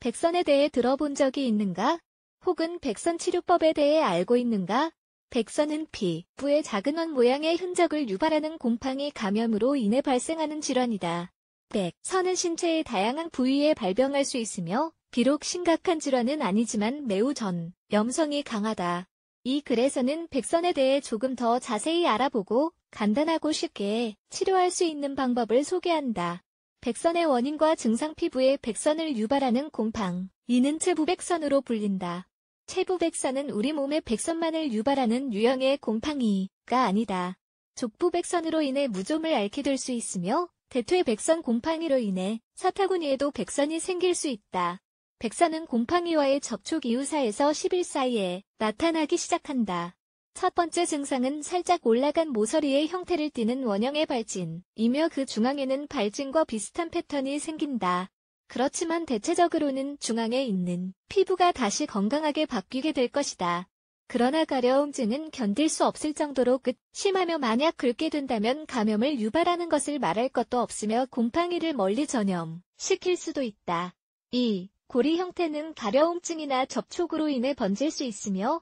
백선에 대해 들어본 적이 있는가? 혹은 백선 치료법에 대해 알고 있는가? 백선은 피, 부의 작은 원 모양의 흔적을 유발하는 곰팡이 감염으로 인해 발생하는 질환이다. 백, 선은 신체의 다양한 부위에 발병할 수 있으며 비록 심각한 질환은 아니지만 매우 전, 염성이 강하다. 이 글에서는 백선에 대해 조금 더 자세히 알아보고 간단하고 쉽게 치료할 수 있는 방법을 소개한다. 백선의 원인과 증상 피부에 백선을 유발하는 곰팡, 이는 체부백선으로 불린다. 체부백선은 우리 몸의 백선만을 유발하는 유형의 곰팡이가 아니다. 족부백선으로 인해 무좀을 앓게 될 수 있으며 대퇴 백선 곰팡이로 인해 사타구니에도 백선이 생길 수 있다. 백선은 곰팡이와의 접촉 이후 4에서 10일 사이에 나타나기 시작한다. 첫 번째 증상은 살짝 올라간 모서리의 형태를 띠는 원형의 발진이며 그 중앙에는 발진과 비슷한 패턴이 생긴다. 그렇지만 대체적으로는 중앙에 있는 피부가 다시 건강하게 바뀌게 될 것이다. 그러나 가려움증은 견딜 수 없을 정도로 끝, 심하며 만약 긁게 된다면 감염을 유발하는 것을 말할 것도 없으며 곰팡이를 멀리 전염시킬 수도 있다. 2. 고리 형태는 가려움증이나 접촉으로 인해 번질 수 있으며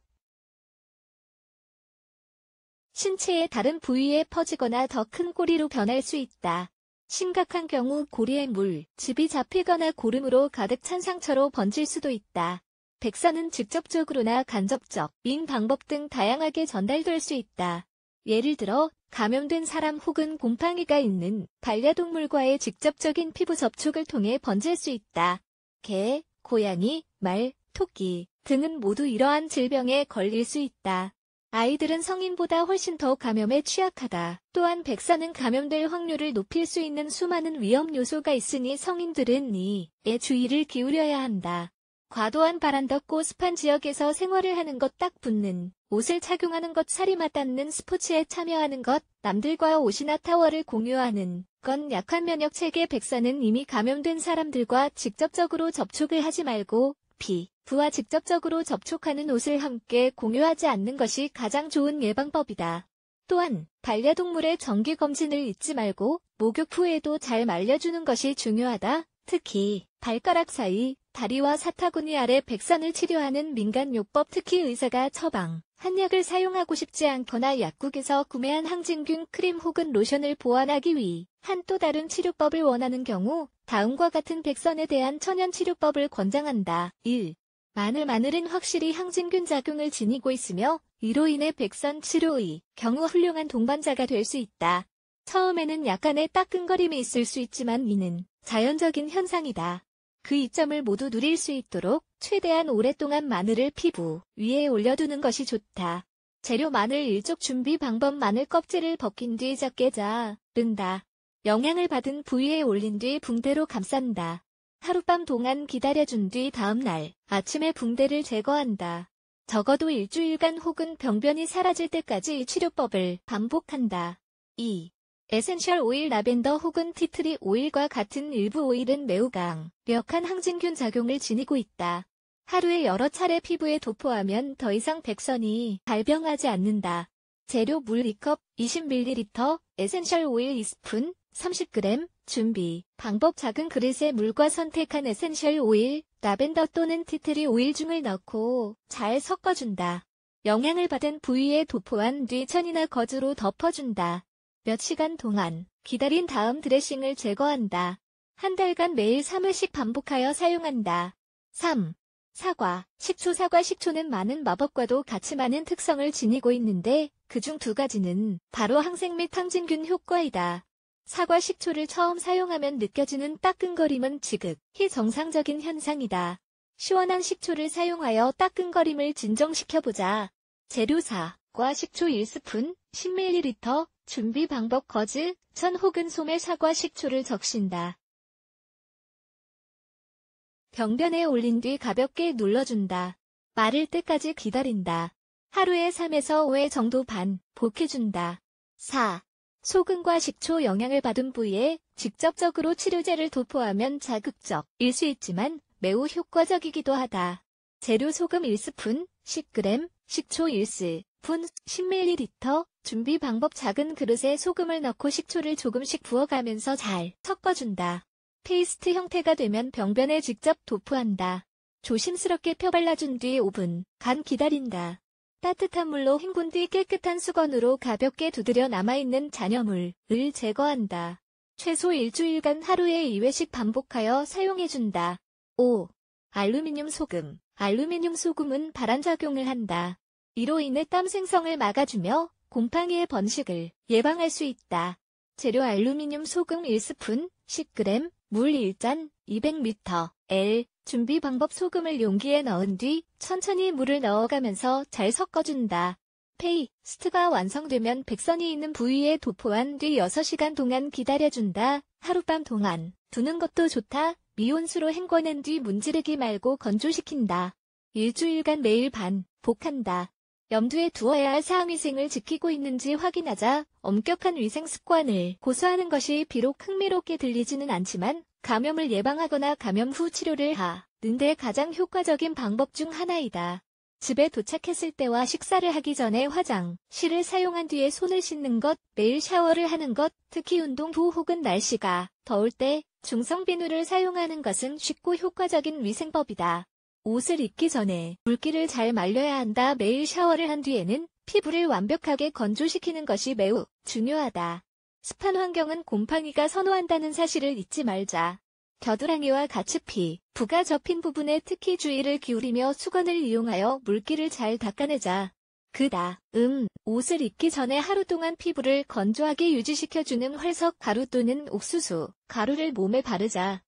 신체의 다른 부위에 퍼지거나 더큰 고리로 변할 수 있다. 심각한 경우 고리에 물, 즙이 잡히거나 고름으로 가득 찬 상처로 번질 수도 있다. 백선은 직접적으로나 간접적 인 방법 등 다양하게 전달될 수 있다. 예를 들어 감염된 사람 혹은 곰팡이가 있는 반려동물과의 직접적인 피부 접촉을 통해 번질 수 있다. 개, 고양이, 말, 토끼 등은 모두 이러한 질병에 걸릴 수 있다. 아이들은 성인보다 훨씬 더 감염에 취약하다. 또한 백사는 감염될 확률을 높일 수 있는 수많은 위험 요소가 있으니 성인들은 이에 주의를 기울여야 한다. 과도한 바람 덥고 습한 지역에서 생활을 하는 것 딱 붙는 옷을 착용하는 것 살이 맞닿는 스포츠에 참여하는 것 남들과 옷이나 타월을 공유하는 건 약한 면역 체계 백사는 이미 감염된 사람들과 직접적으로 접촉을 하지 말고 피, 부와 직접적으로 접촉하는 옷을 함께 공유하지 않는 것이 가장 좋은 예방법이다. 또한 반려동물의 정기 검진을 잊지 말고 목욕 후에도 잘 말려주는 것이 중요하다. 특히 발가락 사이, 다리와 사타구니 아래 백선을 치료하는 민간요법 특히 의사가 처방, 한 약을 사용하고 싶지 않거나 약국에서 구매한 항진균 크림 혹은 로션을 보완하기 위한 또 다른 치료법을 원하는 경우 다음과 같은 백선에 대한 천연 치료법을 권장한다. 1. 마늘 마늘은 확실히 항진균 작용을 지니고 있으며 이로 인해 백선 치료의 경우 훌륭한 동반자가 될 수 있다. 처음에는 약간의 따끔거림이 있을 수 있지만 이는 자연적인 현상이다. 그 이점을 모두 누릴 수 있도록 최대한 오랫동안 마늘을 피부 위에 올려두는 것이 좋다. 재료 마늘 일족 준비 방법 마늘 껍질을 벗긴 뒤 작게 자른다. 영향을 받은 부위에 올린 뒤 붕대로 감싼다. 하룻밤 동안 기다려준 뒤 다음날 아침에 붕대를 제거한다. 적어도 일주일간 혹은 병변이 사라질 때까지 치료법을 반복한다. 2. 에센셜 오일 라벤더 혹은 티트리 오일과 같은 일부 오일은 매우 강력한 항진균 작용을 지니고 있다. 하루에 여러 차례 피부에 도포하면 더 이상 백선이 발병하지 않는다. 재료 물 2컵 20ml, 에센셜 오일 2스푼 30g, 준비. 방법 작은 그릇에 물과 선택한 에센셜 오일, 라벤더 또는 티트리 오일 중을 넣고 잘 섞어준다. 영향을 받은 부위에 도포한 뒤 천이나 거즈로 덮어준다. 몇 시간 동안 기다린 다음 드레싱을 제거한다. 한 달간 매일 3회씩 반복하여 사용한다. 3. 사과, 식초 사과 식초는 많은 마법과도 같이 많은 특성을 지니고 있는데 그중 두 가지는 바로 항생 및 항진균 효과이다. 사과 식초를 처음 사용하면 느껴지는 따끔거림은 지극히 정상적인 현상이다. 시원한 식초를 사용하여 따끔거림을 진정시켜보자. 재료 사과 식초 1스푼, 10ml, 준비 방법 거즈, 천 혹은 소매 사과 식초를 적신다. 병변에 올린 뒤 가볍게 눌러준다. 마를 때까지 기다린다. 하루에 3에서 5회 정도 반복해준다. 4. 소금과 식초 영향을 받은 부위에 직접적으로 치료제를 도포하면 자극적일 수 있지만 매우 효과적이기도 하다. 재료 소금 1스푼, 10g, 식초 1스푼, 10ml, 준비 방법 작은 그릇에 소금을 넣고 식초를 조금씩 부어가면서 잘 섞어준다. 페이스트 형태가 되면 병변에 직접 도포한다. 조심스럽게 펴발라준 뒤 5분 간 기다린다. 따뜻한 물로 헹군 뒤 깨끗한 수건으로 가볍게 두드려 남아있는 잔여물을 제거한다. 최소 일주일간 하루에 2회씩 반복하여 사용해준다. 5. 알루미늄 소금. 알루미늄 소금은 발환작용을 한다. 이로 인해 땀 생성을 막아주며 곰팡이의 번식을 예방할 수 있다. 재료 알루미늄 소금 1스푼, 10g, 물 1잔, 200ml, L. 준비 방법 소금을 용기에 넣은 뒤 천천히 물을 넣어가면서 잘 섞어준다. 페이스트가 완성되면 백선이 있는 부위에 도포한 뒤 6시간 동안 기다려준다. 하룻밤 동안 두는 것도 좋다. 미온수로 헹궈낸 뒤 문지르지 말고 건조시킨다. 일주일간 매일 반복한다. 염두에 두어야 할 사항 위생을 지키고 있는지 확인하자 엄격한 위생 습관을 고수하는 것이 비록 흥미롭게 들리지는 않지만 감염을 예방하거나 감염 후 치료를 하는 데 가장 효과적인 방법 중 하나이다. 집에 도착했을 때와 식사를 하기 전에 화장실을 사용한 뒤에 손을 씻는 것, 매일 샤워를 하는 것, 특히 운동 후 혹은 날씨가 더울 때 중성 비누를 사용하는 것은 쉽고 효과적인 위생법이다. 옷을 입기 전에 물기를 잘 말려야 한다. 매일 샤워를 한 뒤에는 피부를 완벽하게 건조시키는 것이 매우 중요하다. 습한 환경은 곰팡이가 선호한다는 사실을 잊지 말자. 겨드랑이와 가츠피, 부가 접힌 부분에 특히 주의를 기울이며 수건을 이용하여 물기를 잘 닦아내자. 그다, 음, 옷을 입기 전에 하루 동안 피부를 건조하게 유지시켜주는 활석 가루 또는 옥수수, 가루를 몸에 바르자.